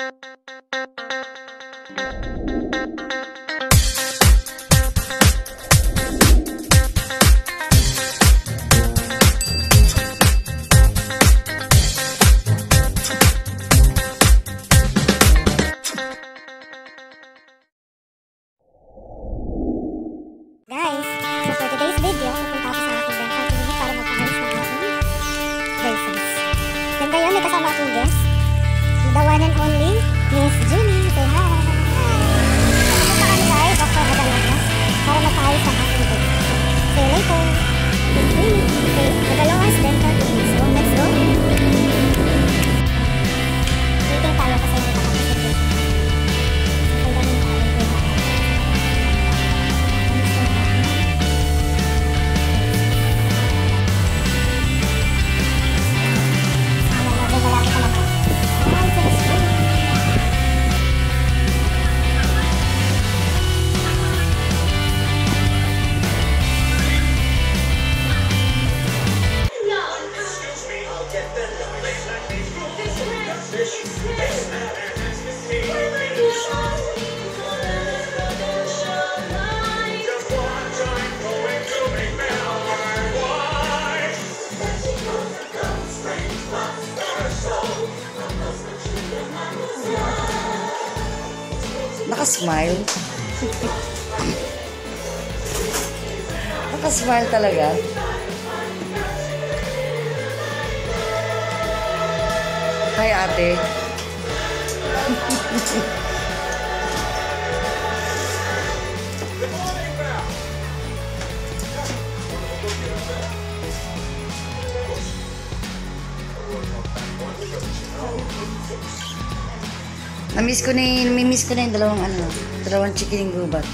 Thank you. smile. Nakasmile talaga. Hi, ate. Thank you. Namiss ko na yung, namimiss ko na yung dalawang ano, dalawang chicken yung gubat.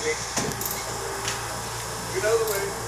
You know the way.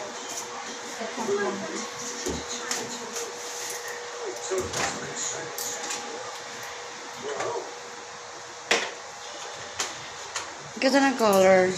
Ganda ng color.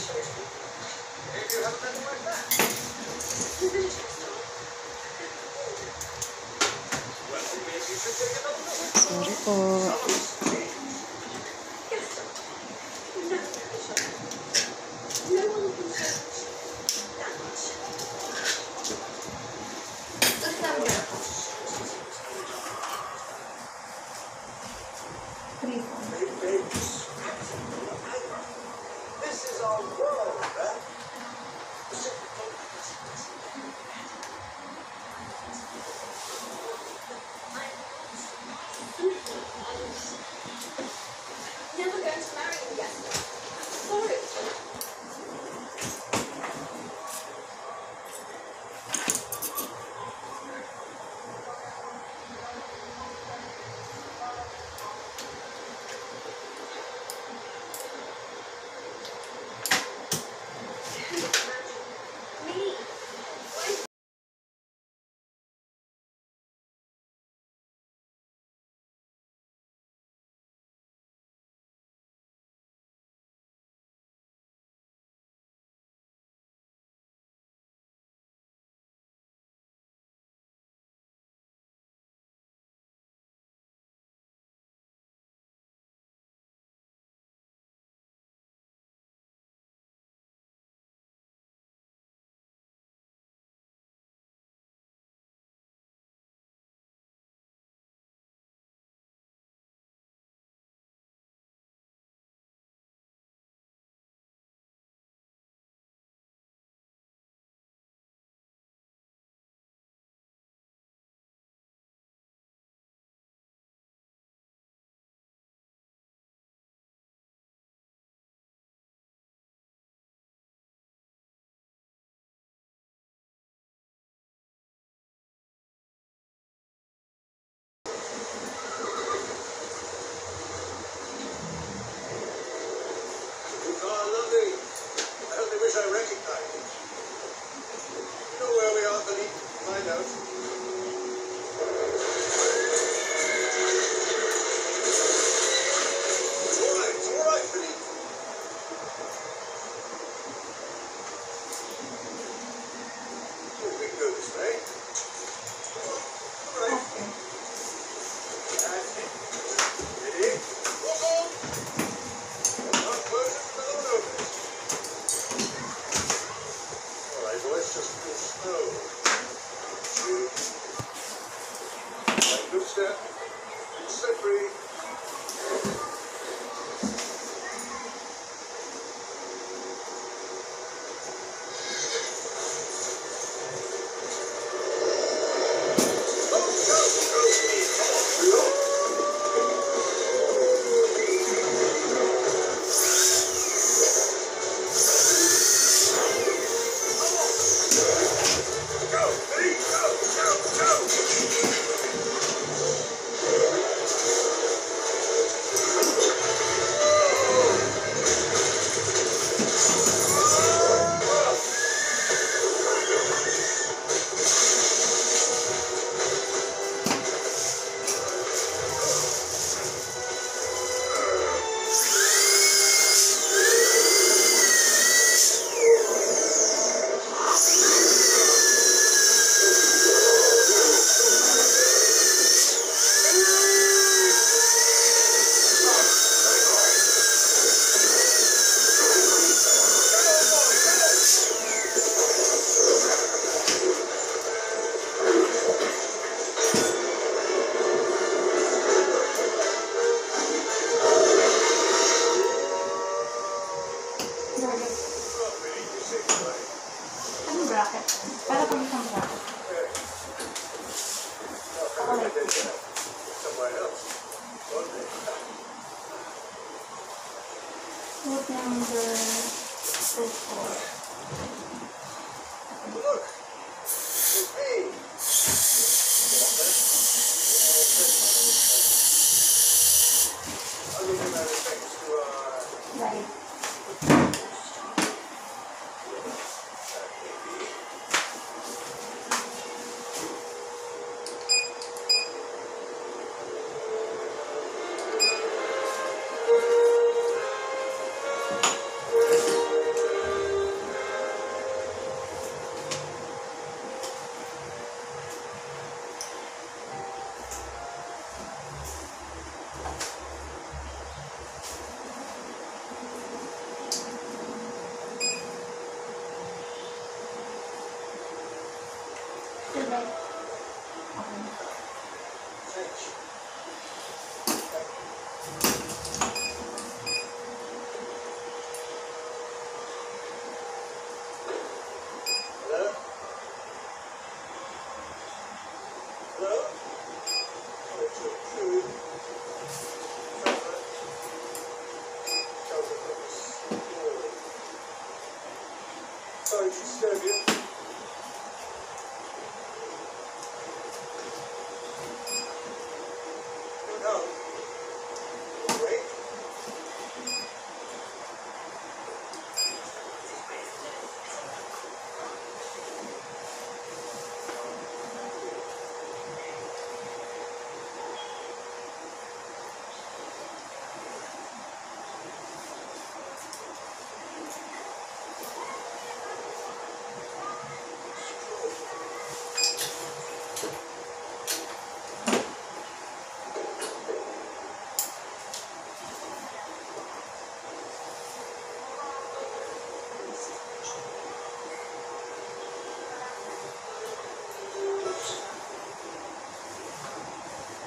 go.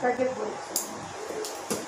para depois.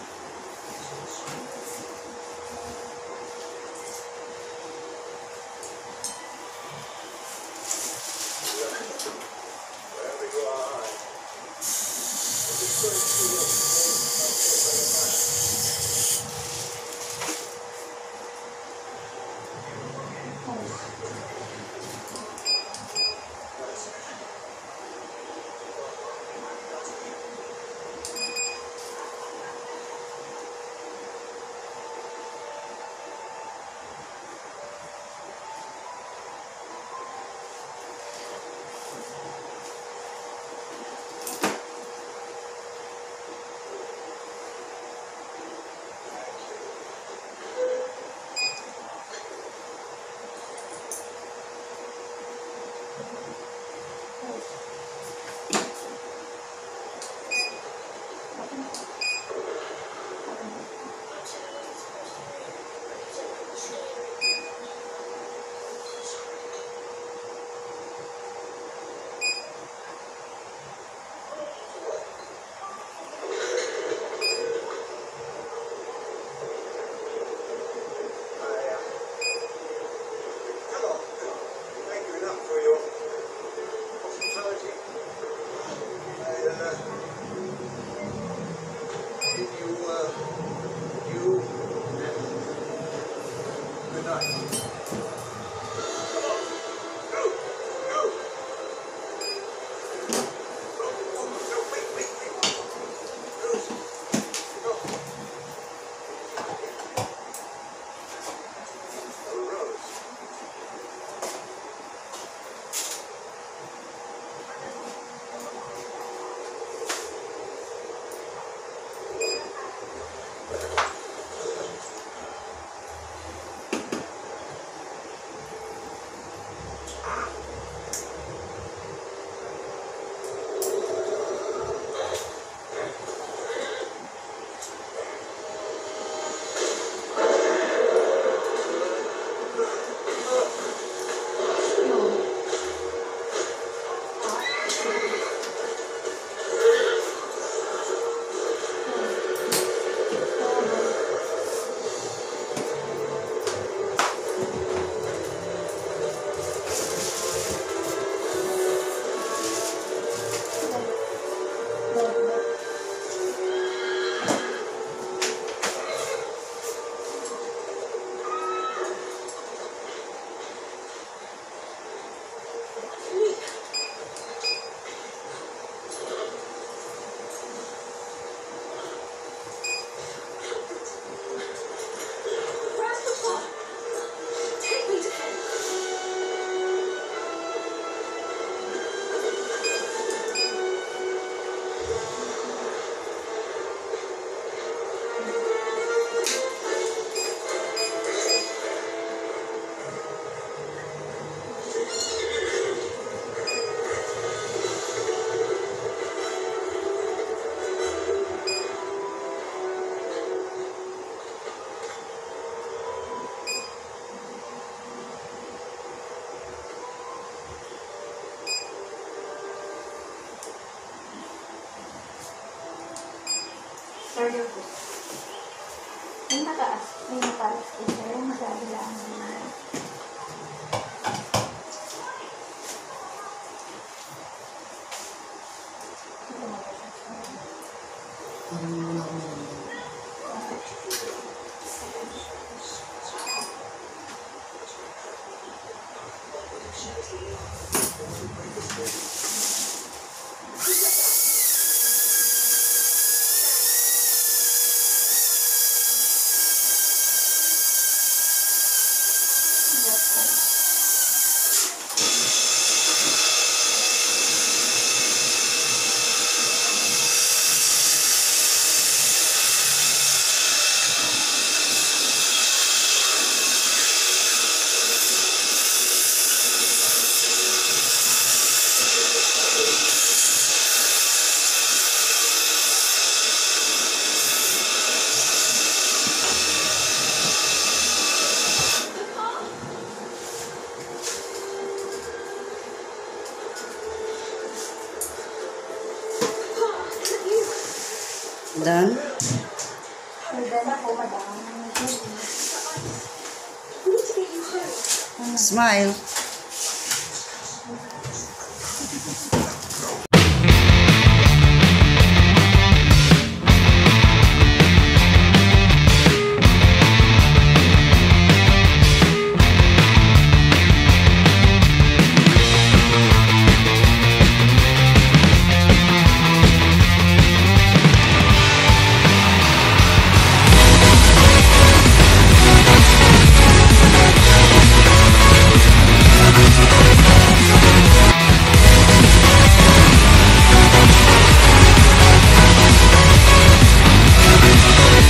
smile.